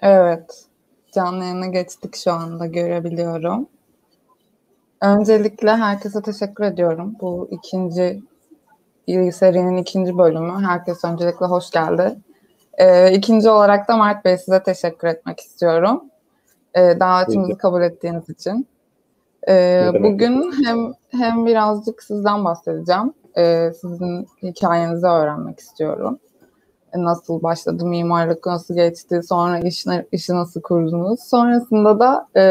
Evet. Canlı yayına geçtik şu anda görebiliyorum. Öncelikle herkese teşekkür ediyorum. Bu ikinci serinin ikinci bölümü. Herkes öncelikle hoş geldi. Ee, ikinci olarak da Mert Bey size teşekkür etmek istiyorum. Ee, davetimizi kabul ettiğiniz için. Ee, bugün hem hem birazcık sizden bahsedeceğim. Ee, sizin hikayenizi öğrenmek istiyorum. Nasıl başladı, mimarlık nasıl geçti, sonra iş, işi nasıl kurdunuz. Sonrasında da e,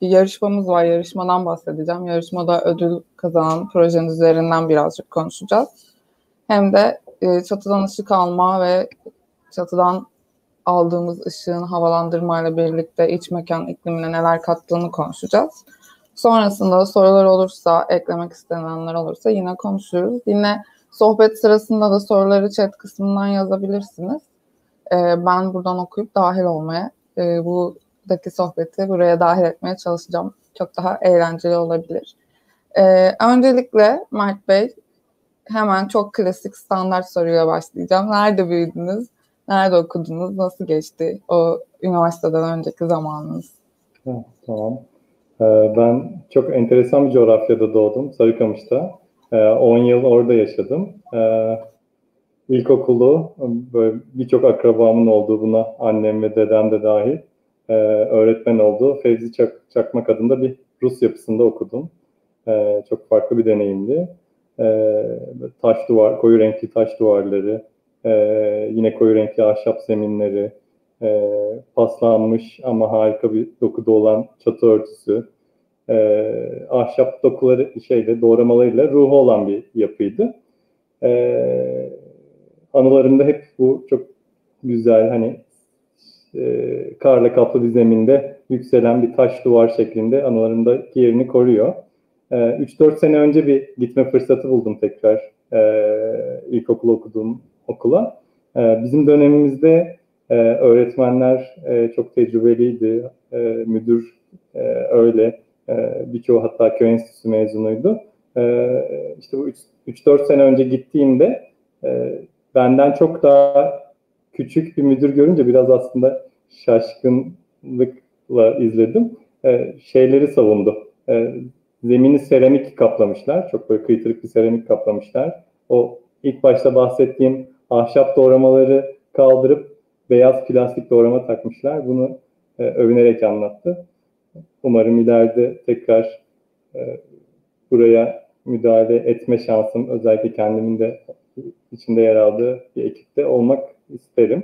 bir yarışmamız var. Yarışmadan bahsedeceğim. Yarışmada ödül kazanan projenin üzerinden birazcık konuşacağız. Hem de e, çatıdan ışık alma ve çatıdan aldığımız ışığın havalandırmayla birlikte iç mekan iklimine neler kattığını konuşacağız. Sonrasında sorular olursa, eklemek istenenler olursa yine konuşuruz. Yine sohbet sırasında da soruları chat kısmından yazabilirsiniz. Ee, ben buradan okuyup dahil olmaya, e, buradaki sohbeti buraya dahil etmeye çalışacağım. Çok daha eğlenceli olabilir. Ee, öncelikle Mert Bey, hemen çok klasik standart soruyla başlayacağım. Nerede büyüdünüz? Nerede okudunuz? Nasıl geçti o üniversiteden önceki zamanınız? Tamam. Ee, ben çok enteresan bir coğrafyada doğdum, Sarıkamış'ta. 10 ee, yıl orada yaşadım. Ee, ilkokulu böyle birçok akrabamın olduğu buna annem ve dedem de dahil öğretmen olduğu Fevzi Çak Çakmak adında bir Rus yapısında okudum. Çok farklı bir deneyimdi. Taş duvar, koyu renkli taş duvarları, yine koyu renkli ahşap zeminleri, e, paslanmış ama harika bir dokuda olan çatı örtüsü, e, ahşap dokuları şeyde doğramalarıyla ruhu olan bir yapıydı. E, anılarımda hep bu çok güzel hani e, karla kaplı bir zeminde yükselen bir taş duvar şeklinde anılarımdaki yerini koruyor. E, 3-4 sene önce bir gitme fırsatı buldum tekrar e, ilkokul okuduğum okula. E, bizim dönemimizde e, öğretmenler e, çok tecrübeliydi, e, müdür e, öyle, e, birçoğu hatta köy enstitüsü mezunuydu. E, işte bu 3-4 sene önce gittiğimde e, benden çok daha küçük bir müdür görünce biraz aslında şaşkınlıkla izledim. E, şeyleri savundu. Zemini seramik kaplamışlar. Çok böyle kıytırık bir seramik kaplamışlar. O ilk başta bahsettiğim ahşap doğramaları kaldırıp beyaz plastik doğrama takmışlar. Bunu e, övünerek anlattı. Umarım ileride tekrar e, buraya müdahale etme şansım özellikle kendimin de içinde yer aldığı bir ekipte olmak isterim.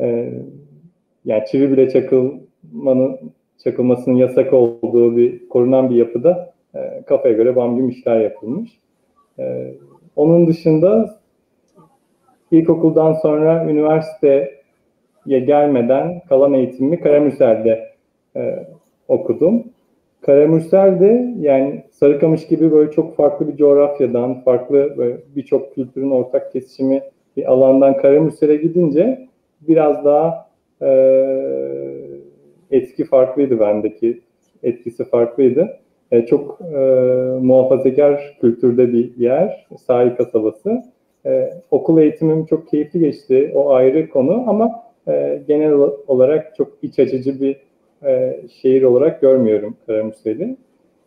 E, yani çivi bile çakılmanın çakılmasının yasak olduğu bir korunan bir yapıda e, kafaya göre bam işler yapılmış. E, onun dışında ilkokuldan sonra üniversite gelmeden kalan eğitimimi Karamürsel'de e, okudum. Karamürsel'de yani Sarıkamış gibi böyle çok farklı bir coğrafyadan, farklı birçok kültürün ortak kesişimi bir alandan Karamürsel'e gidince biraz daha e, etki farklıydı bendeki. Etkisi farklıydı. E, çok e, muhafazakar kültürde bir yer, sahil kasabası. E, okul eğitimim çok keyifli geçti, o ayrı konu ama e, genel olarak çok iç açıcı bir e, şehir olarak görmüyorum Karamürsel'i.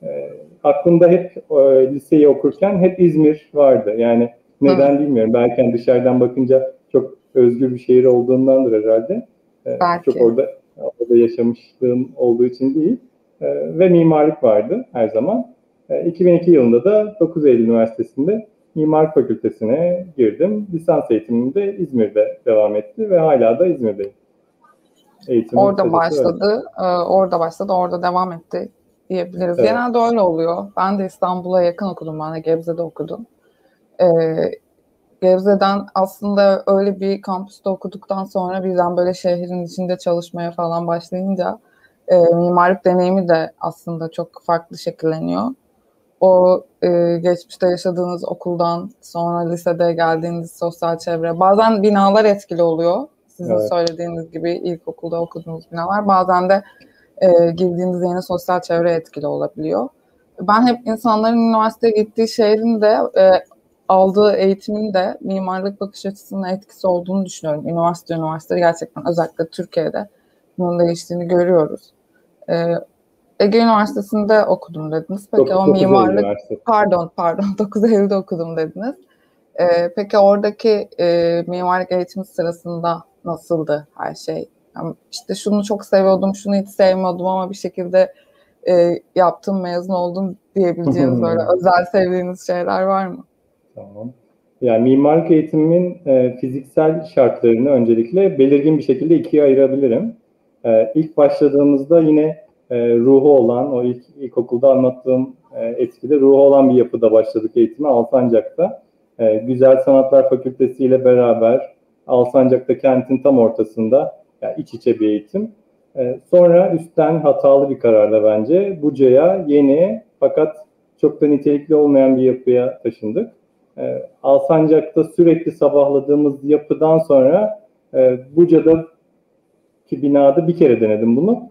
E, aklımda hep e, liseyi okurken hep İzmir vardı. Yani neden Hı. bilmiyorum. Belki hani dışarıdan bakınca çok özgür bir şehir olduğundandır herhalde. E, Belki. Çok orada orada yaşamışlığım olduğu için değil. E, ve mimarlık vardı her zaman. E, 2002 yılında da 9 Eylül Üniversitesi'nde Mimar Fakültesine girdim. Lisans eğitimim de İzmir'de devam etti ve hala da İzmir'deyim. Eğitim orada başladı, e, orada başladı, orada devam etti diyebiliriz. Evet. Genelde öyle oluyor. Ben de İstanbul'a yakın okudum, ben de Gebze'de okudum. Ee, Gebze'den aslında öyle bir kampüste okuduktan sonra birden böyle şehrin içinde çalışmaya falan başlayınca e, mimarlık deneyimi de aslında çok farklı şekilleniyor o e, geçmişte yaşadığınız okuldan sonra lisede geldiğiniz sosyal çevre bazen binalar etkili oluyor. Sizin evet. söylediğiniz gibi ilkokulda okuduğunuz binalar bazen de e, girdiğiniz yeni sosyal çevre etkili olabiliyor. Ben hep insanların üniversiteye gittiği şehrin de e, aldığı eğitimin de mimarlık bakış açısının etkisi olduğunu düşünüyorum. Üniversite üniversite gerçekten özellikle Türkiye'de bunun değiştiğini görüyoruz. E, Ege Üniversitesi'nde okudum dediniz. Peki o mimarlık pardon pardon 9 Eylül'de okudum dediniz. Ee, peki oradaki e, mimarlık eğitimi sırasında nasıldı her şey? Yani işte şunu çok seviyordum, şunu hiç sevmiyordum ama bir şekilde e, yaptım, mezun oldum diyebileceğiniz böyle özel sevdiğiniz şeyler var mı? Tamam. Yani mimarlık eğitiminin e, fiziksel şartlarını öncelikle belirgin bir şekilde ikiye ayırabilirim. E, ilk başladığımızda yine e, ruhu olan, o ilk ilkokulda anlattığım e, etkide ruhu olan bir yapıda başladık eğitime Alsancak'ta. E, Güzel Sanatlar Fakültesi ile beraber Alsancak'ta kentin tam ortasında yani iç içe bir eğitim. E, sonra üstten hatalı bir kararla bence Buca'ya yeni fakat çok da nitelikli olmayan bir yapıya taşındık. E, Alsancak'ta sürekli sabahladığımız yapıdan sonra e, Buca'da ki binada bir kere denedim bunu.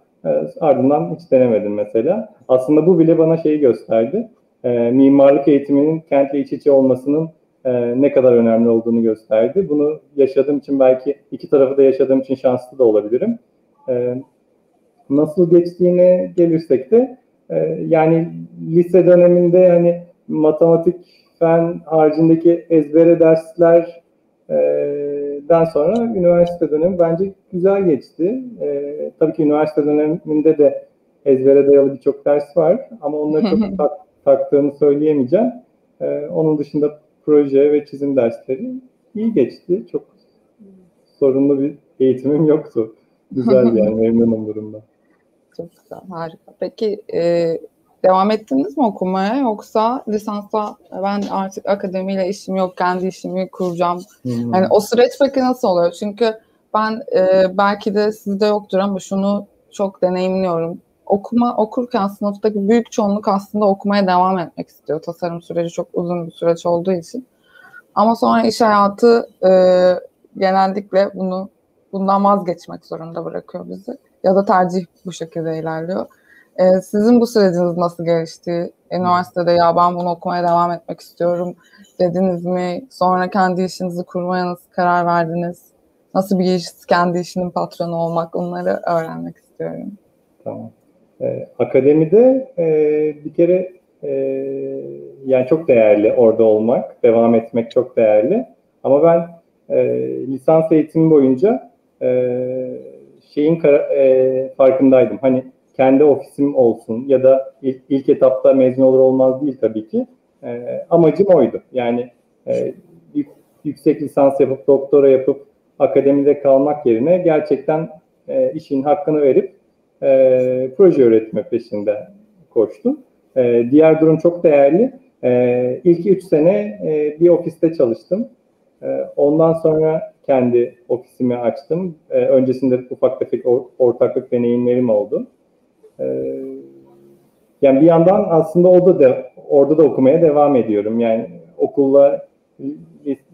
Ardından hiç denemedim mesela. Aslında bu bile bana şeyi gösterdi. E, mimarlık eğitiminin kentle iç içe olmasının e, ne kadar önemli olduğunu gösterdi. Bunu yaşadığım için belki iki tarafı da yaşadığım için şanslı da olabilirim. E, nasıl geçtiğine gelirsek de e, yani lise döneminde hani matematik, fen haricindeki ezbere dersler den sonra üniversite dönemi bence güzel geçti. E, tabii ki üniversite döneminde de ezbere dayalı birçok ders var ama onları çok tak, taktığımı söyleyemeyeceğim. E, onun dışında proje ve çizim dersleri iyi geçti. Çok sorunlu bir eğitimim yoktu. Güzel yani memnunum durumda. Çok güzel, harika. Peki e, devam ettiniz mi okumaya yoksa lisansa ben artık akademiyle işim yok, kendi işimi kuracağım. Hmm. Yani o süreç peki nasıl oluyor? Çünkü ben e, belki de sizde yoktur ama şunu çok deneyimliyorum. Okuma okurken sınıftaki büyük çoğunluk aslında okumaya devam etmek istiyor. Tasarım süreci çok uzun bir süreç olduğu için. Ama sonra iş hayatı e, genellikle bunu bundan vazgeçmek zorunda bırakıyor bizi. Ya da tercih bu şekilde ilerliyor. Ee, sizin bu süreciniz nasıl gelişti? Üniversitede ya ben bunu okumaya devam etmek istiyorum dediniz mi? Sonra kendi işinizi kurmaya nasıl karar verdiniz? Nasıl bir iş, kendi işinin patronu olmak onları öğrenmek istiyorum. Tamam. Ee, akademide e, bir kere e, yani çok değerli orada olmak, devam etmek çok değerli. Ama ben e, lisans eğitimi boyunca e, şeyin e, farkındaydım. Hani kendi ofisim olsun ya da ilk, ilk etapta mezun olur olmaz değil tabii ki. E, amacım oydu. Yani e, yüksek lisans yapıp doktora yapıp akademide kalmak yerine gerçekten e, işin hakkını verip e, proje üretme peşinde koştum. E, diğer durum çok değerli. E, ilk üç sene e, bir ofiste çalıştım. E, ondan sonra kendi ofisimi açtım. E, öncesinde ufak tefek ortaklık deneyimlerim oldu. E, yani bir yandan aslında orada da orada da okumaya devam ediyorum. Yani okulla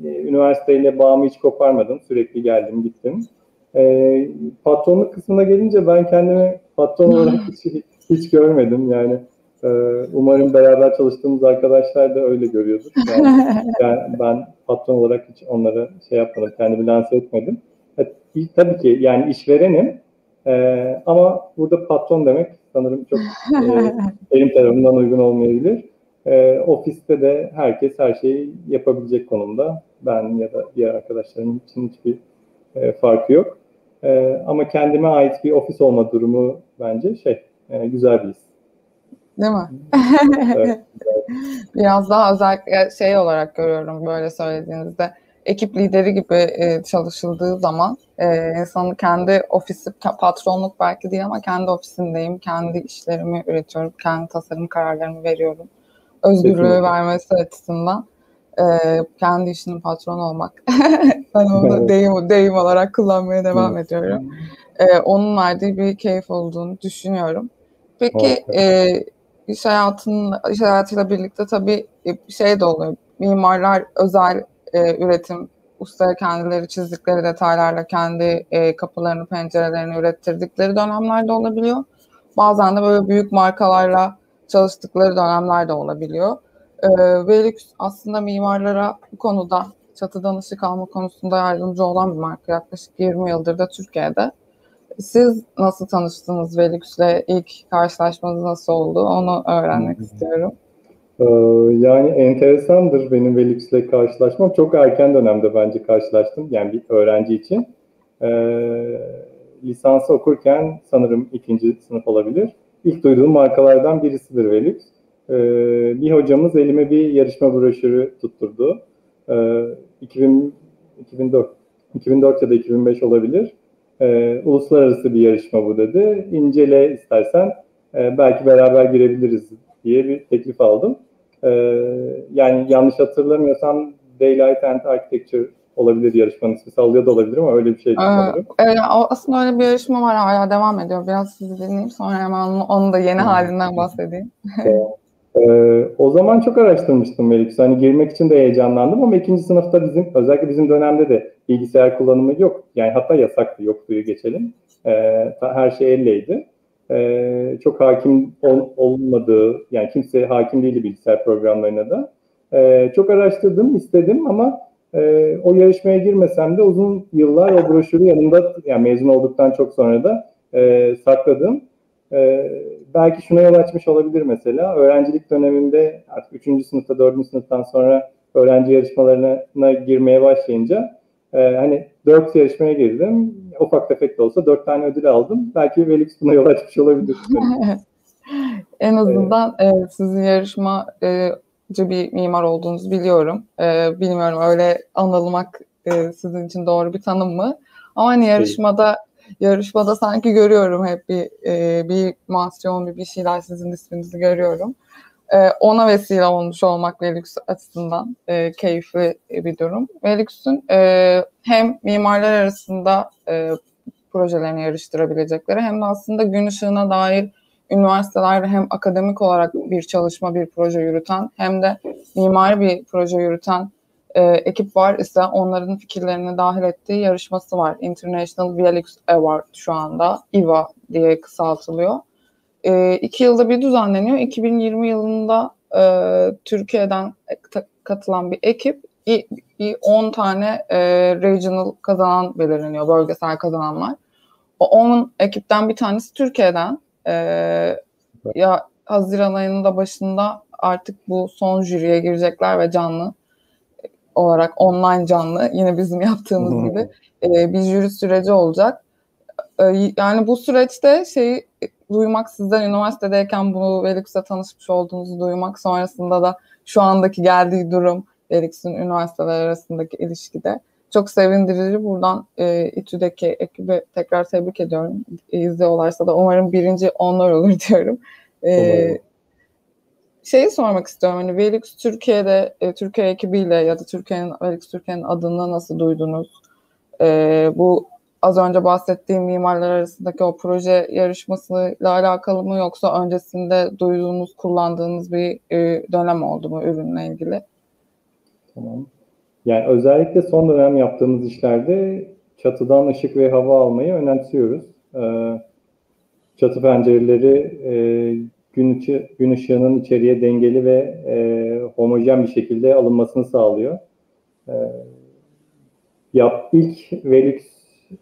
üniversiteyle bağımı hiç koparmadım. Sürekli geldim gittim. E, patronluk kısmına gelince ben kendimi patron olarak hiç, hiç görmedim. Yani e, umarım beraber çalıştığımız arkadaşlar da öyle görüyordur. Yani, yani ben patron olarak hiç onlara şey yapmadım, kendimi lanse etmedim. E, tabii ki yani işverenim e, ama burada patron demek sanırım çok e, benim tarafımdan uygun olmayabilir. E, ofiste de herkes her şeyi yapabilecek konumda. Ben ya da diğer arkadaşlarım için hiçbir e, farkı yok. E, ama kendime ait bir ofis olma durumu bence şey e, güzel bir his. Değil mi? evet, Biraz daha özellikle şey olarak görüyorum böyle söylediğinizde. Ekip lideri gibi e, çalışıldığı zaman e, insanın kendi ofisi, patronluk belki değil ama kendi ofisindeyim, kendi işlerimi üretiyorum, kendi tasarım kararlarımı veriyorum. Özgürlüğü Kesinlikle. vermesi açısından e, kendi işinin patronu olmak. ben onu deyim, deyim olarak kullanmaya devam ediyorum. E, onun verdiği bir keyif olduğunu düşünüyorum. Peki e, iş hayatının iş hayatıyla birlikte tabii e, şey de oluyor. Mimarlar özel e, üretim ustaya kendileri çizdikleri detaylarla kendi e, kapılarını, pencerelerini ürettirdikleri dönemlerde olabiliyor. Bazen de böyle büyük markalarla çalıştıkları dönemler de olabiliyor. E, Velux aslında mimarlara bu konuda çatıdan ışık alma konusunda yardımcı olan bir marka. Yaklaşık 20 yıldır da Türkiye'de. Siz nasıl tanıştınız Velix'le? İlk karşılaşmanız nasıl oldu? Onu öğrenmek hmm. istiyorum. Ee, yani enteresandır benim Velix'le karşılaşmam. Çok erken dönemde bence karşılaştım. Yani bir öğrenci için. Ee, lisansı okurken sanırım ikinci sınıf olabilir. İlk duyduğum markalardan birisidir Velix. Ee, bir hocamız elime bir yarışma broşürü tutturdu. Ee, 2000, 2004, 2004 ya da 2005 olabilir. Ee, uluslararası bir yarışma bu dedi. İncele istersen e, belki beraber girebiliriz diye bir teklif aldım. Ee, yani yanlış hatırlamıyorsam Daylight and Architecture olabilir yarışmanın ismi sallıyor da olabilir ama öyle bir şey sanırım. Ee, aslında öyle bir yarışma var hala devam ediyor. Biraz sizi dinleyeyim sonra hemen onu da yeni hmm. halinden bahsedeyim. Ee, o zaman çok araştırmıştım Melik. Hani girmek için de heyecanlandım ama ikinci sınıfta bizim özellikle bizim dönemde de bilgisayar kullanımı yok. Yani hatta yasaktı, yoktuyu geçelim. Ee, her şey elleydi. Ee, çok hakim ol, olmadığı, yani kimse hakim değildi bilgisayar programlarına da. Ee, çok araştırdım, istedim ama e, o yarışmaya girmesem de uzun yıllar o broşürü yanımda, yani mezun olduktan çok sonra da e, sakladım. E, belki şuna yol açmış olabilir mesela. Öğrencilik döneminde artık 3. sınıfta, 4. sınıftan sonra öğrenci yarışmalarına girmeye başlayınca e, hani 4 yarışmaya girdim. Ufak tefek de olsa 4 tane ödül aldım. Belki Velix buna yol açmış olabilir. en azından evet. e, sizin yarışmacı bir mimar olduğunuzu biliyorum. E, bilmiyorum öyle anılmak e, sizin için doğru bir tanım mı? Ama hani yarışmada yarışmada sanki görüyorum hep bir e, bir mansiyon bir bir şeyler sizin isminizi görüyorum. E, ona vesile olmuş olmak Velux açısından e, keyifli bir durum. Velux'un e, hem mimarlar arasında e, projelerini yarıştırabilecekleri hem de aslında gün ışığına dair üniversitelerde hem akademik olarak bir çalışma, bir proje yürüten hem de mimari bir proje yürüten e, ekip var ise onların fikirlerini dahil ettiği yarışması var. International VLX Award şu anda. IVA diye kısaltılıyor. E, iki yılda bir düzenleniyor. 2020 yılında e, Türkiye'den katılan bir ekip bir 10 tane e, regional kazanan belirleniyor. Bölgesel kazananlar. O 10 ekipten bir tanesi Türkiye'den. E, ya Haziran ayının da başında artık bu son jüriye girecekler ve canlı olarak online canlı yine bizim yaptığımız gibi e, bir jüri süreci olacak. E, yani bu süreçte şeyi duymak sizden üniversitedeyken bunu Velix'le tanışmış olduğunuzu duymak sonrasında da şu andaki geldiği durum Velix'in üniversiteler arasındaki ilişkide çok sevindirici. Buradan e, İTÜ'deki ekibi tekrar tebrik ediyorum. İzliyorlarsa da umarım birinci onlar olur diyorum. E, şeyi sormak istiyorum. Hani Velix Türkiye'de, e, Türkiye ekibiyle ya da Türkiye'nin Velix Türkiye'nin adını nasıl duydunuz? E, bu az önce bahsettiğim mimarlar arasındaki o proje yarışmasıyla alakalı mı yoksa öncesinde duyduğunuz, kullandığınız bir e, dönem oldu mu ürünle ilgili? Tamam. Yani özellikle son dönem yaptığımız işlerde çatıdan ışık ve hava almayı önemsiyoruz. Ee, çatı pencereleri e, gün, ışı, gün ışığının içeriye dengeli ve e, homojen bir şekilde alınmasını sağlıyor. E, yap, ilk Velux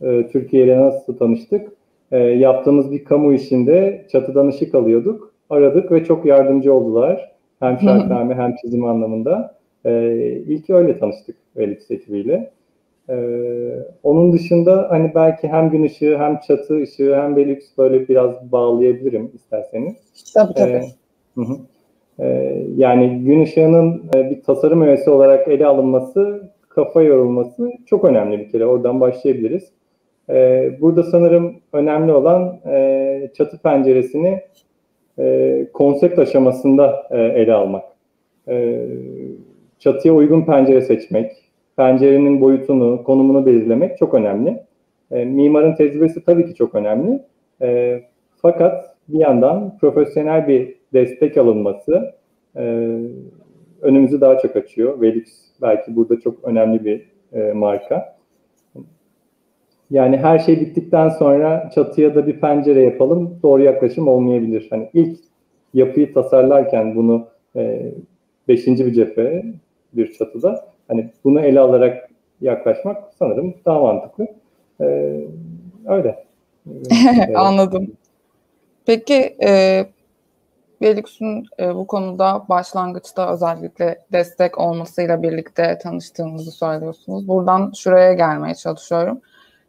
e, Türkiye ile nasıl tanıştık? E, yaptığımız bir kamu işinde çatıdan ışık alıyorduk. Aradık ve çok yardımcı oldular. Hem şartname hem çizim anlamında. E, ilk öyle tanıştık Velux ekibiyle. Ee, onun dışında hani belki hem gün ışığı hem çatı ışığı hem Velux böyle biraz bağlayabilirim isterseniz. Tabii tabii. Ee, hı hı. Ee, yani gün ışığının e, bir tasarım öğesi olarak ele alınması, kafa yorulması çok önemli bir kere. Oradan başlayabiliriz. Ee, burada sanırım önemli olan e, çatı penceresini e, konsept aşamasında e, ele almak. E, çatıya uygun pencere seçmek, pencerenin boyutunu, konumunu belirlemek çok önemli. E, mimarın tecrübesi tabii ki çok önemli. E, fakat bir yandan profesyonel bir destek alınması e, önümüzü daha çok açıyor. Velix belki burada çok önemli bir e, marka. Yani her şey bittikten sonra çatıya da bir pencere yapalım doğru yaklaşım olmayabilir. Hani ilk yapıyı tasarlarken bunu e, beşinci bir cephe bir çatıda Hani bunu ele alarak yaklaşmak sanırım daha mantıklı. Ee, öyle. Anladım. Peki e, Velix'in e, bu konuda başlangıçta özellikle destek olmasıyla birlikte tanıştığımızı söylüyorsunuz. Buradan şuraya gelmeye çalışıyorum.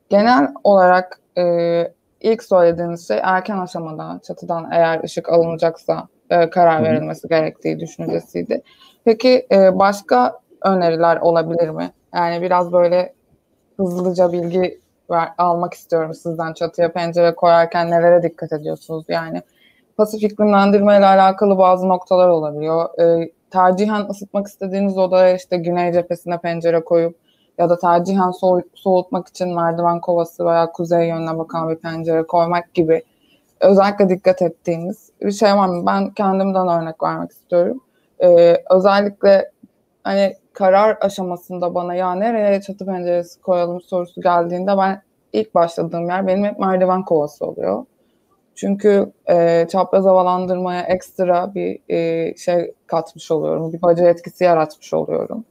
Genel olarak e, ilk söylediğiniz şey erken aşamada çatıdan eğer ışık alınacaksa e, karar verilmesi gerektiği düşüncesiydi. Peki e, başka öneriler olabilir mi? Yani biraz böyle hızlıca bilgi ver, almak istiyorum sizden çatıya pencere koyarken nelere dikkat ediyorsunuz? Yani pasif iklimlendirme ile alakalı bazı noktalar olabiliyor. E, tercihen ısıtmak istediğiniz odaya işte güney cephesine pencere koyup ya da tercihen soğut, soğutmak için merdiven kovası veya kuzey yönüne bakan bir pencere koymak gibi özellikle dikkat ettiğiniz bir şey var mı? Ben kendimden örnek vermek istiyorum. Ee, özellikle hani karar aşamasında bana ya nereye çatı penceresi koyalım sorusu geldiğinde ben ilk başladığım yer benim hep merdiven kovası oluyor. Çünkü e, çapraz havalandırmaya ekstra bir e, şey katmış oluyorum. Bir baca etkisi yaratmış oluyorum.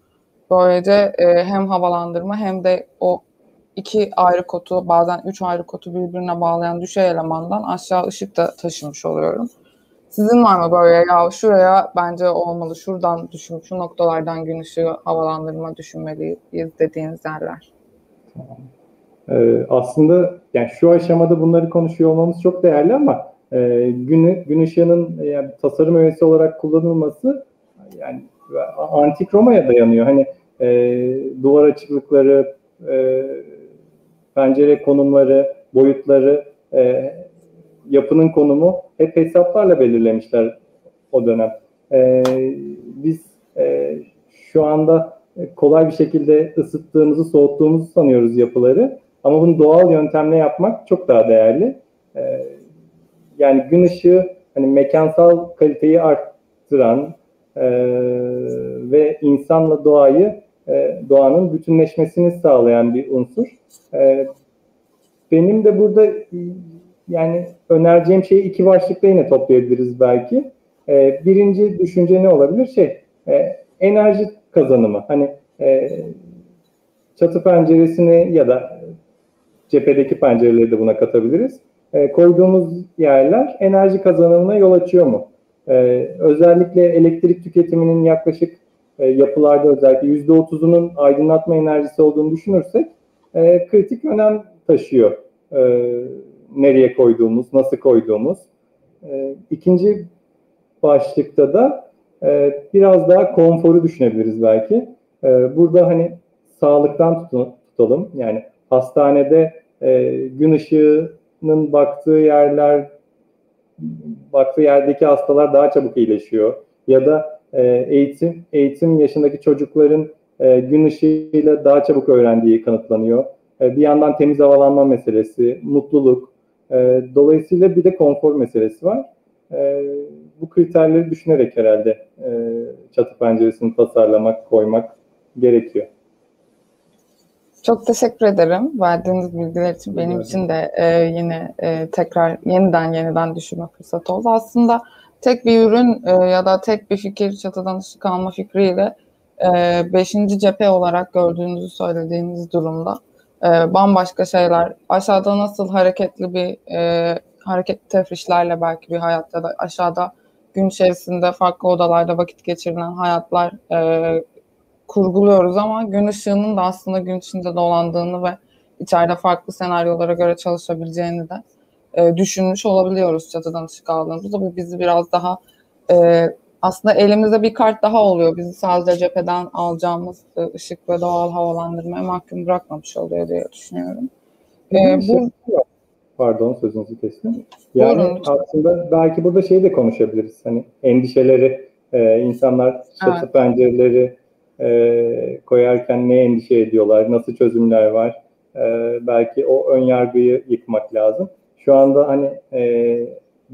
Böylece e, hem havalandırma hem de o iki ayrı kotu bazen üç ayrı kotu birbirine bağlayan düşey elemandan aşağı ışık da taşımış oluyorum. Sizin var mı böyle ya şuraya bence olmalı, şuradan düşün, şu noktalardan gün havalandırma düşünmeliyiz dediğiniz yerler? Ee, aslında yani şu aşamada bunları konuşuyor olmamız çok değerli ama e, gün, gün ışığının yani tasarım öğesi olarak kullanılması yani antik Roma'ya dayanıyor. Hani e, duvar açıklıkları, e, pencere konumları, boyutları, e, yapının konumu hep hesaplarla belirlemişler o dönem. E, biz e, şu anda kolay bir şekilde ısıttığımızı, soğuttuğumuzu sanıyoruz yapıları. Ama bunu doğal yöntemle yapmak çok daha değerli. E, yani gün ışığı hani mekansal kaliteyi arttıran e, ve insanla doğayı e, doğanın bütünleşmesini sağlayan bir unsur. E, benim de burada yani önereceğim şeyi iki başlıkta yine toplayabiliriz belki. E, birinci düşünce ne olabilir? Şey, e, enerji kazanımı. Hani e, çatı penceresini ya da cephedeki pencereleri de buna katabiliriz. E, koyduğumuz yerler enerji kazanımına yol açıyor mu? E, özellikle elektrik tüketiminin yaklaşık e, yapılarda özellikle yüzde otuzunun aydınlatma enerjisi olduğunu düşünürsek e, kritik önem taşıyor. E, nereye koyduğumuz, nasıl koyduğumuz. E, ikinci başlıkta da e, biraz daha konforu düşünebiliriz belki. E, burada hani sağlıktan tutalım. Yani hastanede e, gün ışığının baktığı yerler baktığı yerdeki hastalar daha çabuk iyileşiyor. Ya da e, eğitim eğitim yaşındaki çocukların e, gün ışığıyla daha çabuk öğrendiği kanıtlanıyor. E, bir yandan temiz havalanma meselesi, mutluluk. E, dolayısıyla bir de konfor meselesi var. E, bu kriterleri düşünerek herhalde e, çatı penceresini tasarlamak, koymak gerekiyor. Çok teşekkür ederim verdiğiniz bilgiler için. Benim evet. için de e, yine e, tekrar yeniden yeniden düşünme fırsatı oldu. Aslında tek bir ürün e, ya da tek bir fikir çatıdan ışık alma fikriyle e, beşinci cephe olarak gördüğünüzü söylediğiniz durumda e, bambaşka şeyler aşağıda nasıl hareketli bir e, hareketli tefrişlerle belki bir hayat ya da aşağıda gün içerisinde farklı odalarda vakit geçirilen hayatlar e, kurguluyoruz ama gün ışığının da aslında gün içinde dolandığını ve içeride farklı senaryolara göre çalışabileceğini de e, düşünmüş olabiliyoruz çatıdan ışık aldığımızda. Bu bizi biraz daha e, aslında elimizde bir kart daha oluyor. Bizi sadece cepheden alacağımız e, ışık ve doğal havalandırmaya mahkum bırakmamış oluyor diye düşünüyorum. Ee, bu Pardon sözünüzü kestim. Yani Buyurun. aslında belki burada şey de konuşabiliriz. Hani endişeleri, e, insanlar çatı evet. pencereleri e, koyarken ne endişe ediyorlar, nasıl çözümler var. E, belki o ön yargıyı yıkmak lazım. Şu anda hani e,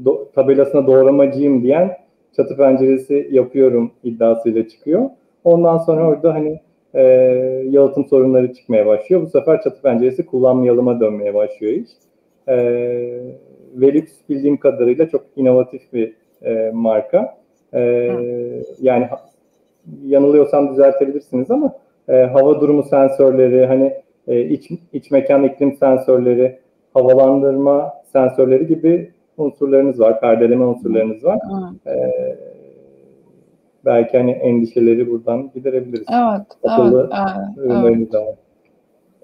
do, tabelasına doğramacıyım diyen çatı penceresi yapıyorum iddiasıyla çıkıyor. Ondan sonra orada hani e, yalıtım sorunları çıkmaya başlıyor. Bu sefer çatı penceresi kullanmayalıma dönmeye başlıyor iş. E, Velux bildiğim kadarıyla çok inovatif bir e, marka. E, yani yanılıyorsam düzeltebilirsiniz ama e, hava durumu sensörleri, hani e, iç, iç mekan iklim sensörleri, havalandırma sensörleri gibi unsurlarınız var, perdeleme unsurlarınız var. E, belki hani endişeleri buradan giderebiliriz. Evet, Akıllı evet, evet. var.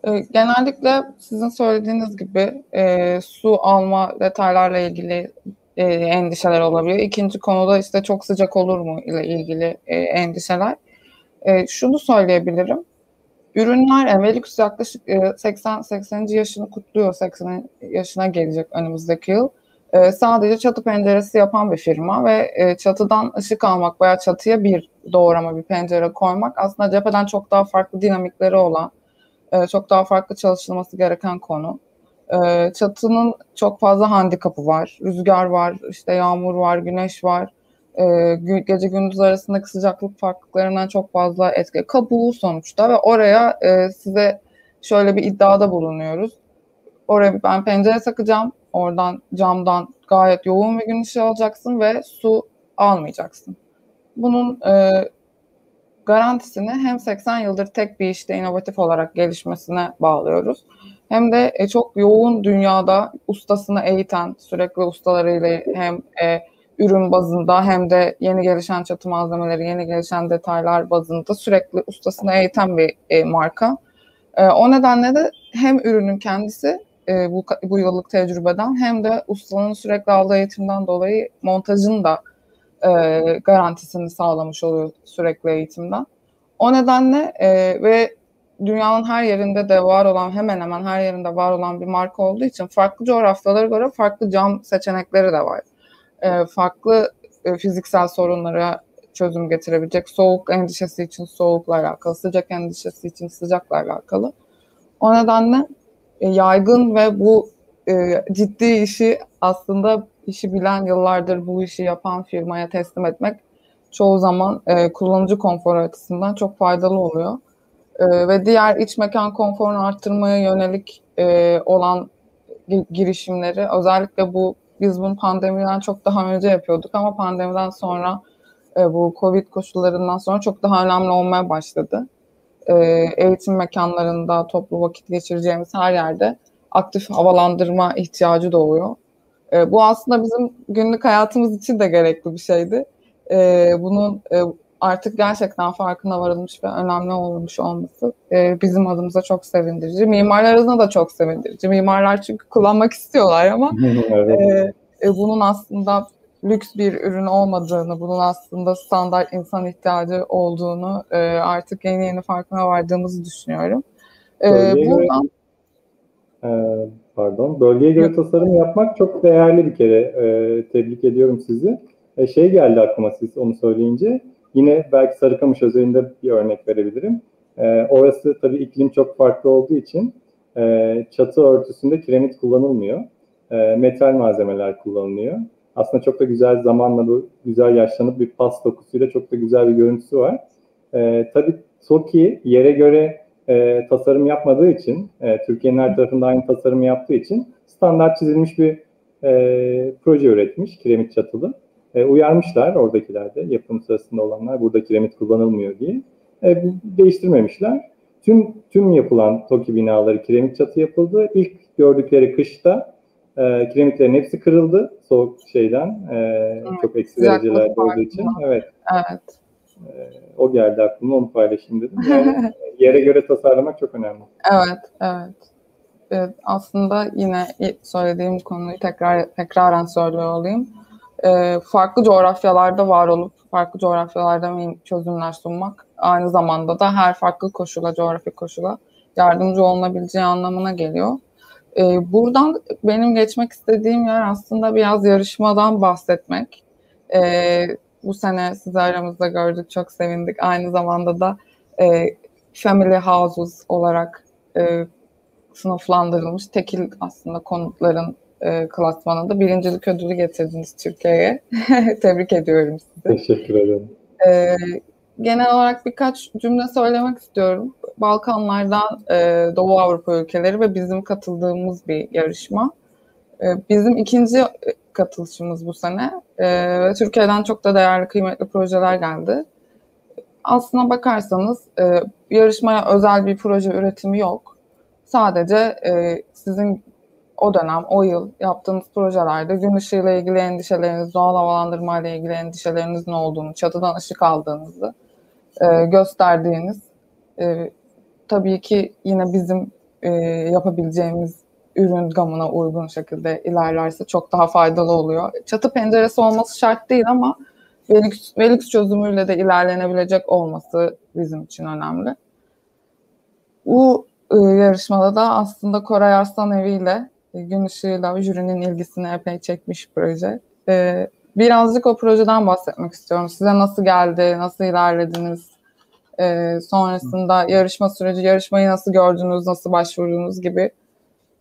E, genellikle sizin söylediğiniz gibi e, su alma detaylarla ilgili e, endişeler olabiliyor. İkinci konuda işte çok sıcak olur mu ile ilgili e, endişeler. E, şunu söyleyebilirim. Ürünler Evelix yaklaşık e, 80-80. yaşını kutluyor. 80 yaşına gelecek önümüzdeki yıl. E, sadece çatı penceresi yapan bir firma ve e, çatıdan ışık almak veya çatıya bir doğrama bir pencere koymak aslında cepheden çok daha farklı dinamikleri olan, e, çok daha farklı çalışılması gereken konu. E, çatının çok fazla handikapı var. Rüzgar var, işte yağmur var, güneş var. E, gece gündüz arasındaki sıcaklık farklılıklarından çok fazla etki. Kabuğu sonuçta ve oraya e, size şöyle bir iddiada bulunuyoruz. Oraya ben pencere takacağım. Oradan camdan gayet yoğun bir gün ışığı alacaksın ve su almayacaksın. Bunun e, garantisini hem 80 yıldır tek bir işte inovatif olarak gelişmesine bağlıyoruz. Hem de e, çok yoğun dünyada ustasını eğiten, sürekli ustalarıyla hem e, ürün bazında hem de yeni gelişen çatı malzemeleri, yeni gelişen detaylar bazında sürekli ustasını eğiten bir e, marka. E, o nedenle de hem ürünün kendisi e, bu, bu yıllık tecrübeden hem de ustanın sürekli aldığı eğitimden dolayı montajın da e, garantisini sağlamış oluyor sürekli eğitimden. O nedenle e, ve dünyanın her yerinde de var olan hemen hemen her yerinde var olan bir marka olduğu için farklı coğrafyalara göre farklı cam seçenekleri de var. E, farklı e, fiziksel sorunlara çözüm getirebilecek soğuk endişesi için soğukla alakalı, sıcak endişesi için sıcakla alakalı. O nedenle yaygın ve bu e, ciddi işi aslında işi bilen yıllardır bu işi yapan firmaya teslim etmek çoğu zaman e, kullanıcı konforu açısından çok faydalı oluyor. E, ve diğer iç mekan konforunu arttırmaya yönelik e, olan girişimleri özellikle bu biz bunu pandemiden çok daha önce yapıyorduk ama pandemiden sonra e, bu Covid koşullarından sonra çok daha önemli olmaya başladı. E, eğitim mekanlarında, toplu vakit geçireceğimiz her yerde aktif havalandırma ihtiyacı doğuyor. E, bu aslında bizim günlük hayatımız için de gerekli bir şeydi. E, bunun e, artık gerçekten farkına varılmış ve önemli olmuş olması e, bizim adımıza çok sevindirici. Mimarlar arasında da çok sevindirici. Mimarlar çünkü kullanmak istiyorlar ama evet. e, e, bunun aslında lüks bir ürün olmadığını, bunun aslında standart insan ihtiyacı olduğunu e, artık yeni yeni farkına vardığımızı düşünüyorum. E, buradan göre, e, pardon, bölgeye göre tasarım yapmak çok değerli bir kere. E, tebrik ediyorum sizi. E, şey geldi aklıma siz onu söyleyince. Yine belki Sarıkamış özelinde bir örnek verebilirim. E, orası tabii iklim çok farklı olduğu için e, çatı örtüsünde kiremit kullanılmıyor. E, metal malzemeler kullanılıyor. Aslında çok da güzel zamanla bu güzel yaşlanıp bir pas dokusuyla çok da güzel bir görüntüsü var. E, tabii TOKİ yere göre e, tasarım yapmadığı için, e, Türkiye'nin her tarafında aynı tasarımı yaptığı için standart çizilmiş bir e, proje üretmiş, kiremit çatılı. E, uyarmışlar oradakiler de, yapım sırasında olanlar burada kiremit kullanılmıyor diye. E, değiştirmemişler. Tüm tüm yapılan TOKİ binaları kiremit çatı yapıldı. İlk gördükleri kışta e, kiremitlerin hepsi kırıldı soğuk şeyden. E, evet, çok eksi derecelerde olduğu için. Evet. Evet. E, o geldi aklıma onu paylaşayım dedim. Yani yere göre tasarlamak çok önemli. Evet, evet. evet aslında yine söylediğim konuyu tekrar tekraren söylüyor olayım. E, farklı coğrafyalarda var olup farklı coğrafyalarda çözümler sunmak aynı zamanda da her farklı koşula, coğrafi koşula yardımcı olunabileceği anlamına geliyor. E, buradan benim geçmek istediğim yer aslında biraz yarışmadan bahsetmek. E, bu sene sizi aramızda gördük, çok sevindik. Aynı zamanda da e, Family Houses olarak e, sınıflandırılmış tekil aslında konutların e, klasmanında birincilik ödülü getirdiniz Türkiye'ye. Tebrik ediyorum sizi. Teşekkür ederim. E, genel olarak birkaç cümle söylemek istiyorum. Balkanlardan e, Doğu Avrupa ülkeleri ve bizim katıldığımız bir yarışma. E, bizim ikinci katılışımız bu sene. E, Türkiye'den çok da değerli, kıymetli projeler geldi. Aslına bakarsanız e, yarışmaya özel bir proje üretimi yok. Sadece e, sizin o dönem, o yıl yaptığınız projelerde gün ışığı ile ilgili endişeleriniz, doğal havalandırma ile ilgili endişelerinizin olduğunu, çatıdan ışık aldığınızı e, gösterdiğiniz e, tabii ki yine bizim e, yapabileceğimiz ürün gamına uygun şekilde ilerlerse çok daha faydalı oluyor. Çatı penceresi olması şart değil ama Velix, Velix çözümüyle de ilerlenebilecek olması bizim için önemli. Bu e, yarışmada da aslında Koray Arslan Evi ile e, Gün Işığı'yla jürinin ilgisini epey çekmiş proje. E, birazcık o projeden bahsetmek istiyorum. Size nasıl geldi, nasıl ilerlediniz? E, sonrasında yarışma süreci, yarışmayı nasıl gördünüz, nasıl başvurdunuz gibi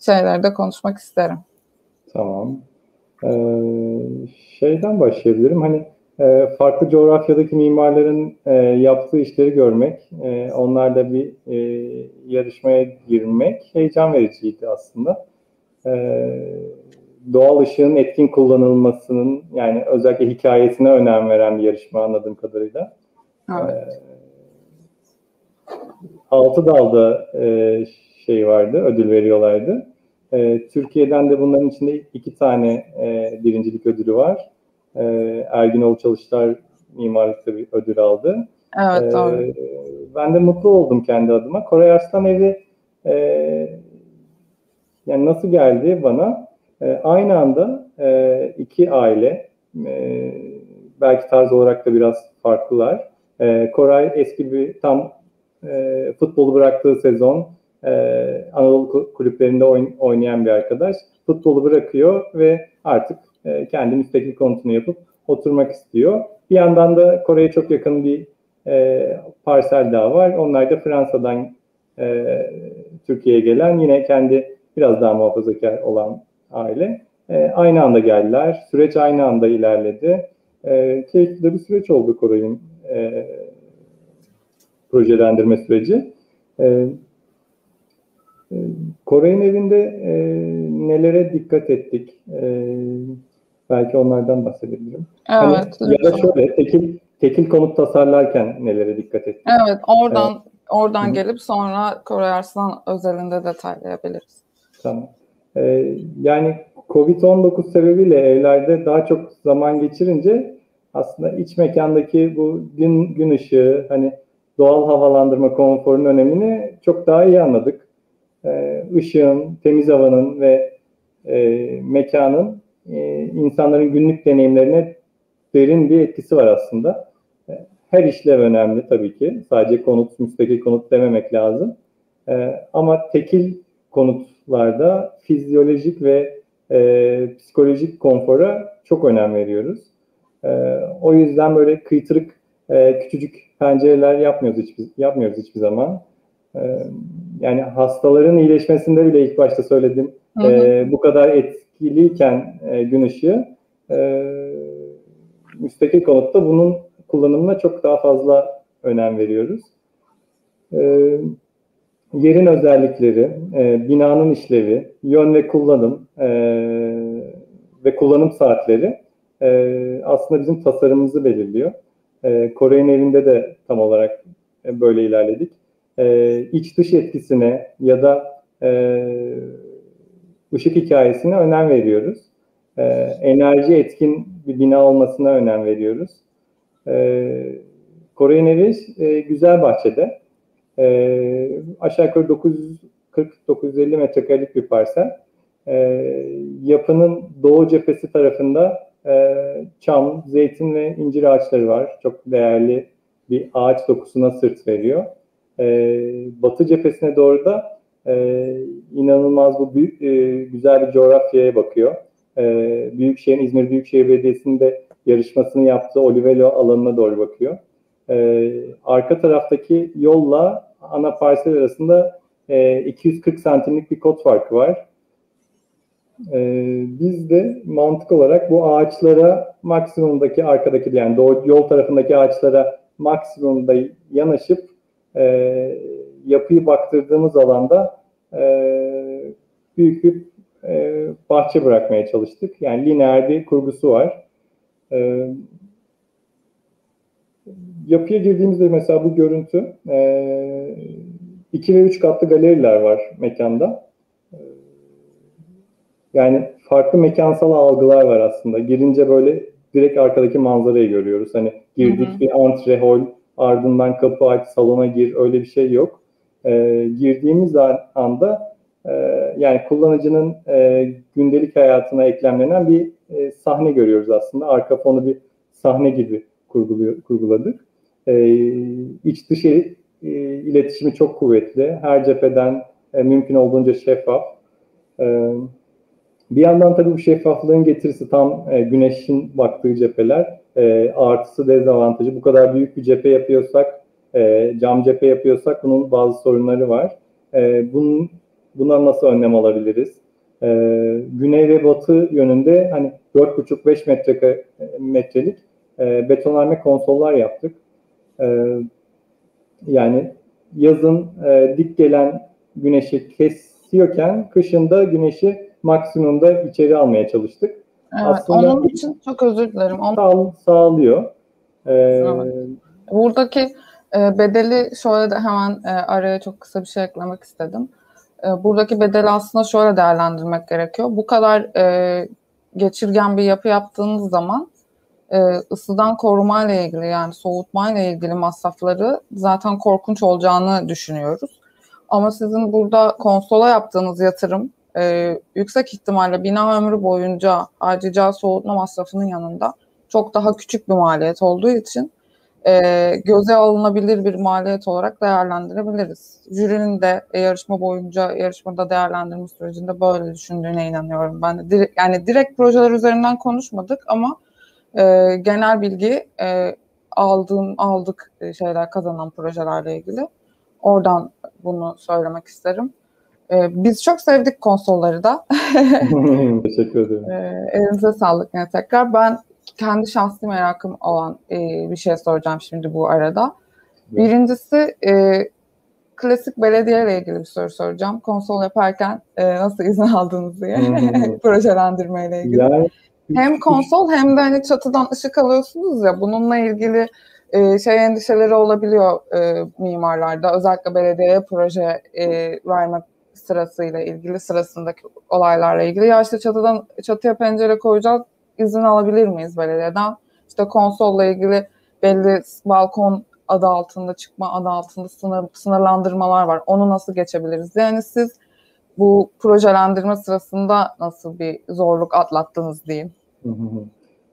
şeyleri de konuşmak isterim. Tamam. Ee, şeyden başlayabilirim. Hani e, farklı coğrafyadaki mimarların e, yaptığı işleri görmek, e, onlarla bir e, yarışmaya girmek heyecan vericiydi aslında. E, doğal ışığın etkin kullanılmasının yani özellikle hikayesine önem veren bir yarışma anladığım kadarıyla. Evet. E, altı dalda e, şey vardı, ödül veriyorlardı. E, Türkiye'den de bunların içinde iki tane e, birincilik ödülü var. E, Erginoğlu Çalışlar mimarlıkta bir ödül aldı. Evet, e, doğru. Ben de mutlu oldum kendi adıma. Koray Arslan Evi e, yani nasıl geldi bana? E, aynı anda e, iki aile e, belki tarz olarak da biraz farklılar. E, Koray eski bir tam e, futbolu bıraktığı sezon e, Anadolu kulüplerinde oynayan bir arkadaş. Futbolu bırakıyor ve artık e, kendi müstakil konutunu yapıp oturmak istiyor. Bir yandan da Kore'ye çok yakın bir e, parsel daha var. Onlar da Fransa'dan e, Türkiye'ye gelen yine kendi biraz daha muhafazakar olan aile. E, aynı anda geldiler. Süreç aynı anda ilerledi. E, keyifli de bir süreç oldu Kore'nin e, projelendirme süreci. E, e Kore'nin evinde e, nelere dikkat ettik? E, belki onlardan bahsedebilirim. Evet. Hani, ya da şöyle tekil tekil konut tasarlarken nelere dikkat ettik? Evet, oradan evet. oradan Hı-hı. gelip sonra Koray Arslan özelinde detaylayabiliriz. Tamam. Ee, yani Covid-19 sebebiyle evlerde daha çok zaman geçirince aslında iç mekandaki bu gün gün ışığı hani doğal havalandırma konforunun önemini çok daha iyi anladık. Ee, ışığın, temiz havanın ve e, mekanın e, insanların günlük deneyimlerine derin bir etkisi var aslında. E, her işlev önemli tabii ki. Sadece konut, müstakil konut dememek lazım. E, ama tekil konutlarda fizyolojik ve e, psikolojik konfora çok önem veriyoruz. E, o yüzden böyle kıytırık e, küçücük pencereler yapmıyoruz hiçbir, yapmıyoruz hiçbir zaman. E, yani hastaların iyileşmesinde bile ilk başta söyledim. Hı hı. E, bu kadar et, etkiliyken e, gün ışığı e, müstakil konutta bunun kullanımına çok daha fazla önem veriyoruz. E, yerin özellikleri, e, binanın işlevi, yön ve kullanım e, ve kullanım saatleri e, aslında bizim tasarımımızı belirliyor. E, Kore'nin evinde de tam olarak e, böyle ilerledik. E, iç dış etkisine ya da e, ışık hikayesine önem veriyoruz. E, enerji etkin bir bina olmasına önem veriyoruz. E, Kore Nevi e, güzel bahçede. E, aşağı yukarı 940-950 metrekarelik bir parsel. E, yapının doğu cephesi tarafında e, çam, zeytin ve incir ağaçları var. Çok değerli bir ağaç dokusuna sırt veriyor. E, batı cephesine doğru da e, inanılmaz bu büyük, e, güzel bir coğrafyaya bakıyor. E, Büyükşehir, İzmir Büyükşehir Belediyesi'nde yarışmasını yaptığı Olivelo alanına doğru bakıyor. E, arka taraftaki yolla ana parsel arasında e, 240 santimlik bir kod farkı var. E, biz de mantık olarak bu ağaçlara maksimumdaki arkadaki yani doğu, yol tarafındaki ağaçlara maksimumda yanaşıp e, yapıyı baktırdığımız alanda e, büyük bir e, bahçe bırakmaya çalıştık. Yani lineer bir kurgusu var. E, yapıya girdiğimizde mesela bu görüntü e, ve üç katlı galeriler var mekanda. E, yani farklı mekansal algılar var aslında. Girince böyle direkt arkadaki manzarayı görüyoruz. Hani girdik hı hı. bir antre hol, ardından kapı aç, salona gir öyle bir şey yok. E, girdiğimiz anda e, yani kullanıcının e, gündelik hayatına eklemlenen bir e, sahne görüyoruz aslında. Arka fonu bir sahne gibi kurguladık. E, iç dışı e, iletişimi çok kuvvetli. Her cepheden e, mümkün olduğunca şeffaf. E, bir yandan tabii bu şeffaflığın getirisi tam e, güneşin baktığı cepheler. E, artısı dezavantajı. Bu kadar büyük bir cephe yapıyorsak, e, cam cephe yapıyorsak bunun bazı sorunları var. E, bunun, buna nasıl önlem alabiliriz? E, güney ve batı yönünde hani 4,5-5 metre, metrelik e, betonarme konsollar yaptık. E, yani yazın e, dik gelen güneşi kesiyorken kışında güneşi maksimumda içeri almaya çalıştık. Evet, Aslında onun için çok özür dilerim. Onu... Sağ, sağlıyor. Ee, Buradaki e, bedeli şöyle de hemen e, araya çok kısa bir şey eklemek istedim. E, buradaki bedeli aslında şöyle değerlendirmek gerekiyor. Bu kadar e, geçirgen bir yapı yaptığınız zaman e, ısıdan korumayla ilgili yani soğutmayla ilgili masrafları zaten korkunç olacağını düşünüyoruz. Ama sizin burada konsola yaptığınız yatırım e, yüksek ihtimalle bina ömrü boyunca harcayacağı soğutma masrafının yanında çok daha küçük bir maliyet olduğu için e, göze alınabilir bir maliyet olarak değerlendirebiliriz. Jürinin de e, yarışma boyunca yarışmada değerlendirme sürecinde böyle düşündüğüne inanıyorum. Ben de direkt, yani direkt projeler üzerinden konuşmadık ama e, genel bilgi e, aldığım aldık e, şeyler kazanan projelerle ilgili. Oradan bunu söylemek isterim. E, biz çok sevdik konsolları da. Teşekkür ederim. E, elinize sağlık yine tekrar. Ben kendi şahsi merakım olan e, bir şey soracağım şimdi bu arada. Birincisi e, klasik belediye ile ilgili bir soru soracağım. Konsol yaparken e, nasıl izin aldınız diye projelendirme ile ilgili. Yani, hem konsol hem de hani çatıdan ışık alıyorsunuz ya bununla ilgili e, şey endişeleri olabiliyor e, mimarlarda. Özellikle belediyeye proje e, vermek sırasıyla ilgili sırasındaki olaylarla ilgili. Ya işte çatıdan çatıya pencere koyacağız izin alabilir miyiz belediyeden? İşte konsolla ilgili belli balkon adı altında çıkma adı altında sınır, sınırlandırmalar var. Onu nasıl geçebiliriz? Yani siz bu projelendirme sırasında nasıl bir zorluk atlattınız diyeyim?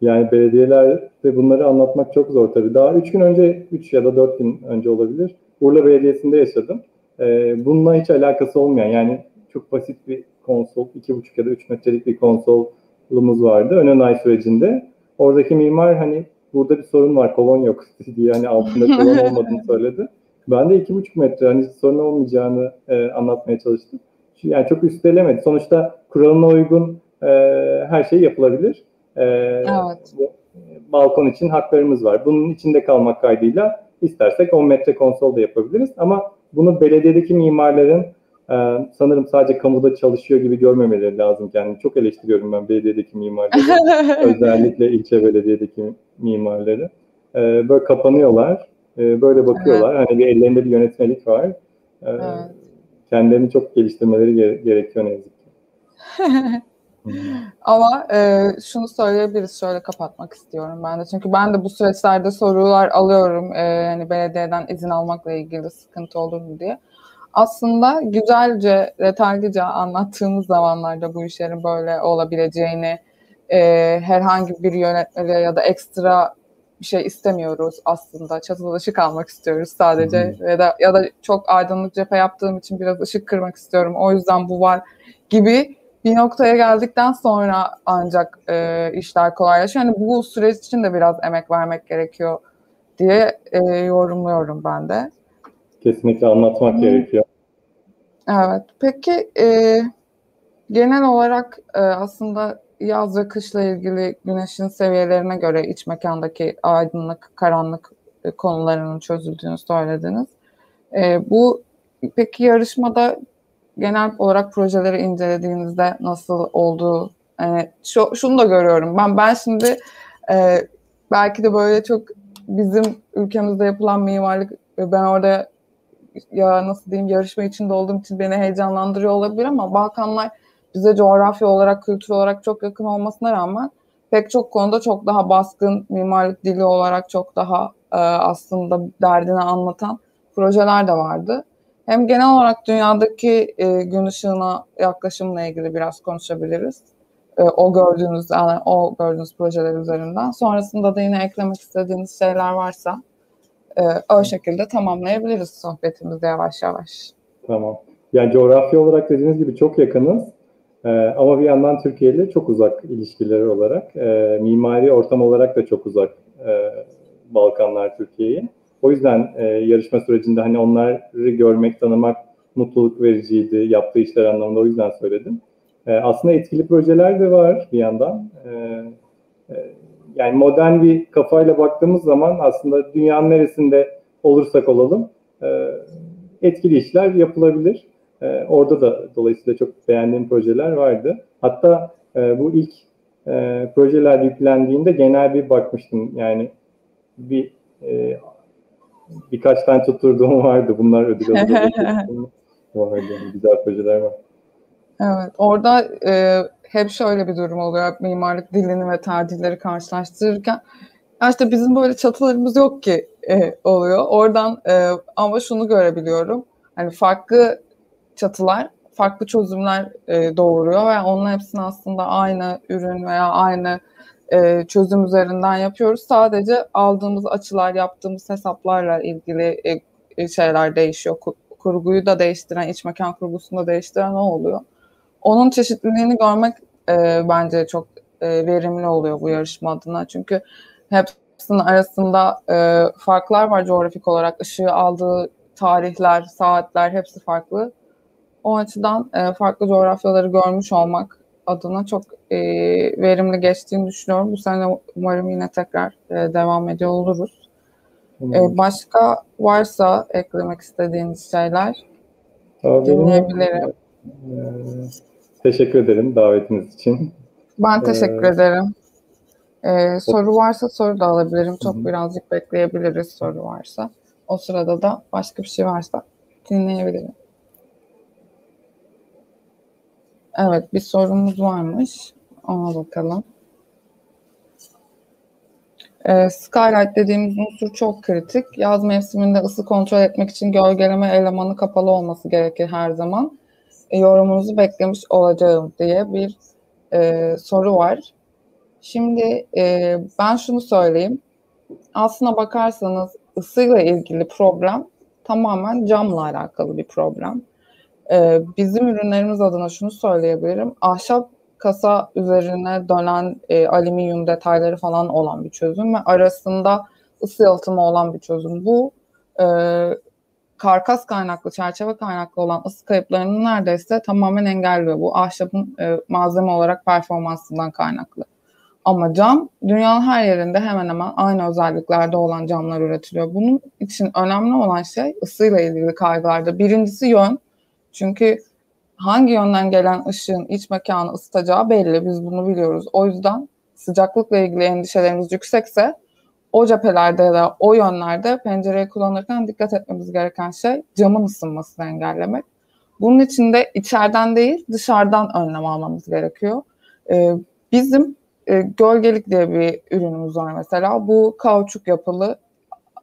Yani belediyeler ve bunları anlatmak çok zor tabii. Daha üç gün önce, üç ya da dört gün önce olabilir. Urla Belediyesi'nde yaşadım. Ee, bununla hiç alakası olmayan yani çok basit bir konsol, iki buçuk ya da üç metrelik bir konsolumuz vardı ön onay sürecinde. Oradaki mimar hani burada bir sorun var, kolon yok diye hani altında kolon olmadığını söyledi. Ben de iki buçuk metre hani sorun olmayacağını e, anlatmaya çalıştım. Yani çok üstelemedi. Sonuçta kuralına uygun e, her şey yapılabilir. E, evet. Balkon için haklarımız var. Bunun içinde kalmak kaydıyla istersek 10 metre konsol da yapabiliriz. Ama bunu belediyedeki mimarların e, sanırım sadece kamuda çalışıyor gibi görmemeleri lazım kendini. Çok eleştiriyorum ben belediyedeki mimarları. özellikle ilçe belediyedeki mimarları. E, böyle kapanıyorlar. E, böyle bakıyorlar. Evet. Hani bir ellerinde bir yönetmelik var. E, evet. Kendilerini çok geliştirmeleri gere- gerekiyor ne yazık ki. Ama e, şunu söyleyebiliriz, şöyle kapatmak istiyorum ben de. Çünkü ben de bu süreçlerde sorular alıyorum. E, yani belediyeden izin almakla ilgili sıkıntı olur mu diye. Aslında güzelce, detaylıca anlattığımız zamanlarda bu işlerin böyle olabileceğini, e, herhangi bir yönetmeliğe ya da ekstra bir şey istemiyoruz aslında. Çatıda ışık almak istiyoruz sadece. Hmm. Ya da ya da çok aydınlık cephe yaptığım için biraz ışık kırmak istiyorum. O yüzden bu var gibi bir noktaya geldikten sonra ancak e, işler kolaylaşıyor. Yani bu süreç için de biraz emek vermek gerekiyor diye e, yorumluyorum ben de. Kesinlikle anlatmak hmm. gerekiyor. Evet. Peki e, genel olarak e, aslında yaz ve kışla ilgili güneşin seviyelerine göre iç mekandaki aydınlık, karanlık e, konularının çözüldüğünü söylediniz. E, bu peki yarışmada genel olarak projeleri incelediğinizde nasıl olduğu yani şu, şunu da görüyorum. Ben ben şimdi e, belki de böyle çok bizim ülkemizde yapılan mimarlık ben orada ya nasıl diyeyim yarışma içinde olduğum için beni heyecanlandırıyor olabilir ama Balkanlar bize coğrafya olarak, kültür olarak çok yakın olmasına rağmen pek çok konuda çok daha baskın, mimarlık dili olarak çok daha e, aslında derdini anlatan projeler de vardı. Hem genel olarak dünyadaki e, gün ışığına yaklaşımla ilgili biraz konuşabiliriz. E, o gördüğünüz yani o gördüğünüz projeler üzerinden. Sonrasında da yine eklemek istediğiniz şeyler varsa e, o şekilde tamamlayabiliriz sohbetimizi yavaş yavaş. Tamam. Yani coğrafya olarak dediğiniz gibi çok yakınız. Ee, ama bir yandan Türkiye ile çok uzak ilişkileri olarak, e, mimari ortam olarak da çok uzak e, Balkanlar Türkiye'yi. O yüzden e, yarışma sürecinde hani onları görmek, tanımak mutluluk vericiydi yaptığı işler anlamında o yüzden söyledim. E, aslında etkili projeler de var bir yandan. E, e, yani modern bir kafayla baktığımız zaman aslında dünyanın neresinde olursak olalım e, etkili işler yapılabilir. E, orada da dolayısıyla çok beğendiğim projeler vardı. Hatta e, bu ilk e, projeler yüklendiğinde genel bir bakmıştım. Yani bir e, birkaç tane tutturduğum vardı. Bunlar ödül alacak. vardı. Yani güzel projeler var. Evet. Orada e, hep şöyle bir durum oluyor. Mimarlık dilini ve tercihleri karşılaştırırken ya işte bizim böyle çatılarımız yok ki e, oluyor. Oradan e, ama şunu görebiliyorum. Hani farklı çatılar farklı çözümler e, doğuruyor ve onun hepsini aslında aynı ürün veya aynı e, çözüm üzerinden yapıyoruz. Sadece aldığımız açılar, yaptığımız hesaplarla ilgili e, şeyler değişiyor. Kurguyu da değiştiren, iç mekan kurgusunu da değiştiren ne oluyor? Onun çeşitliliğini görmek e, bence çok e, verimli oluyor bu yarışma adına. Çünkü hepsinin arasında e, farklar var coğrafik olarak. Işığı aldığı tarihler, saatler hepsi farklı. O açıdan e, farklı coğrafyaları görmüş olmak adına çok e, verimli geçtiğini düşünüyorum. Bu sene umarım yine tekrar e, devam ediyor oluruz. E, başka varsa eklemek istediğiniz şeyler Tabii. dinleyebilirim. Ee, teşekkür ederim davetiniz için. Ben teşekkür ee, ederim. Ee, soru varsa soru da alabilirim. Çok hı. birazcık bekleyebiliriz soru varsa. O sırada da başka bir şey varsa dinleyebilirim. Evet bir sorumuz varmış. Ona bakalım. E, skylight dediğimiz unsur çok kritik. Yaz mevsiminde ısı kontrol etmek için gölgeleme elemanı kapalı olması gerekir her zaman. E, yorumunuzu beklemiş olacağım diye bir e, soru var. Şimdi e, ben şunu söyleyeyim. Aslına bakarsanız ısıyla ilgili problem tamamen camla alakalı bir problem. Ee, bizim ürünlerimiz adına şunu söyleyebilirim. Ahşap kasa üzerine dönen e, alüminyum detayları falan olan bir çözüm ve arasında ısı yalıtımı olan bir çözüm. Bu e, karkas kaynaklı, çerçeve kaynaklı olan ısı kayıplarını neredeyse tamamen engelliyor. Bu ahşabın e, malzeme olarak performansından kaynaklı. Ama cam dünyanın her yerinde hemen hemen aynı özelliklerde olan camlar üretiliyor. Bunun için önemli olan şey ısıyla ilgili kaygılarda. Birincisi yön. Çünkü hangi yönden gelen ışığın iç mekanı ısıtacağı belli. Biz bunu biliyoruz. O yüzden sıcaklıkla ilgili endişelerimiz yüksekse o cephelerde ya da o yönlerde pencereyi kullanırken dikkat etmemiz gereken şey camın ısınmasını engellemek. Bunun için de içeriden değil dışarıdan önlem almamız gerekiyor. Ee, bizim e, gölgelik diye bir ürünümüz var mesela. Bu kauçuk yapılı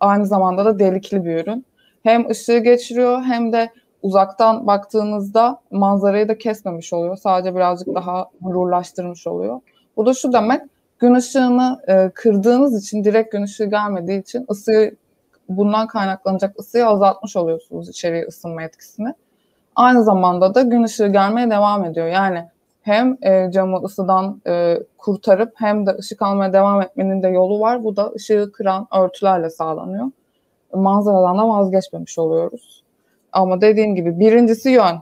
aynı zamanda da delikli bir ürün. Hem ışığı geçiriyor hem de uzaktan baktığınızda manzarayı da kesmemiş oluyor. Sadece birazcık daha blurlaştırmış oluyor. Bu da şu demek, gün ışığını e, kırdığınız için, direkt gün ışığı gelmediği için ısıyı, bundan kaynaklanacak ısıyı azaltmış oluyorsunuz içeriye ısınma etkisini. Aynı zamanda da gün ışığı gelmeye devam ediyor. Yani hem e, camı ısıdan e, kurtarıp hem de ışık almaya devam etmenin de yolu var. Bu da ışığı kıran örtülerle sağlanıyor. Manzaradan da vazgeçmemiş oluyoruz. Ama dediğim gibi birincisi yön.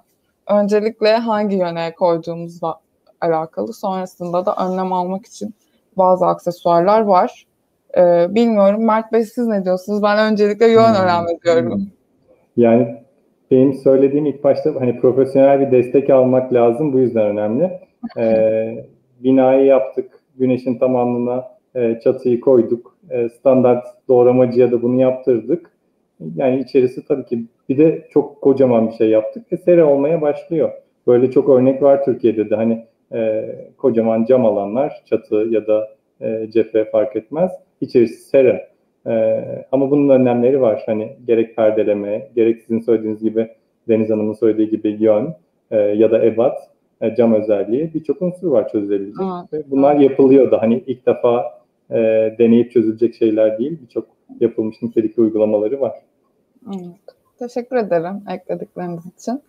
Öncelikle hangi yöne koyduğumuzla alakalı. Sonrasında da önlem almak için bazı aksesuarlar var. Ee, bilmiyorum Mert Bey siz ne diyorsunuz? Ben öncelikle yön hmm. önem veriyorum. Yani benim söylediğim ilk başta hani profesyonel bir destek almak lazım. Bu yüzden önemli. Ee, binayı yaptık. Güneşin tamamlığına e, çatıyı koyduk. E, standart doğramacıya da bunu yaptırdık. Yani içerisi tabii ki bir de çok kocaman bir şey yaptık ve sera olmaya başlıyor. böyle çok örnek var Türkiye'de de hani e, kocaman cam alanlar, çatı ya da e, cephe fark etmez. İçerisi sera. E, ama bunun önlemleri var. Hani gerek perdeleme, gerek sizin söylediğiniz gibi Deniz Hanım'ın söylediği gibi yön e, ya da ebat, e, cam özelliği birçok unsur var çözülebilecek. Evet. Bunlar yapılıyor da hani ilk defa e, deneyip çözülecek şeyler değil. Birçok yapılmış nitelikli uygulamaları var. Evet. Teşekkür ederim ekledikleriniz için.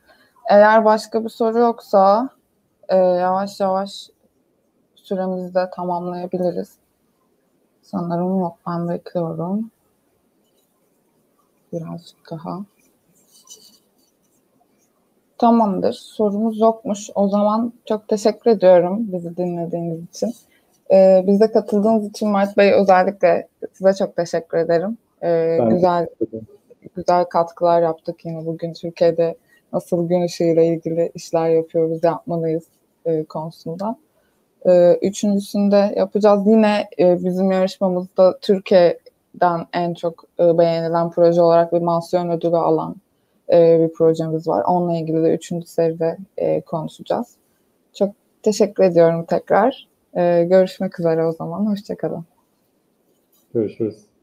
Eğer başka bir soru yoksa e, yavaş yavaş süremizi de tamamlayabiliriz. Sanırım yok. Ben bekliyorum. Birazcık daha. Tamamdır. Sorumuz yokmuş. O zaman çok teşekkür ediyorum bizi dinlediğiniz için. Ee, bize katıldığınız için Mert Bey özellikle size çok teşekkür ederim. Ee, güzel güzel katkılar yaptık yine bugün Türkiye'de nasıl gün ışığıyla ilgili işler yapıyoruz, yapmalıyız e, konusunda. E, üçüncüsünde yapacağız. Yine e, bizim yarışmamızda Türkiye'den en çok e, beğenilen proje olarak bir mansiyon ödülü alan e, bir projemiz var. Onunla ilgili de üçüncü seride e, konuşacağız. Çok teşekkür ediyorum tekrar. E, görüşmek üzere o zaman. Hoşçakalın. Görüşürüz.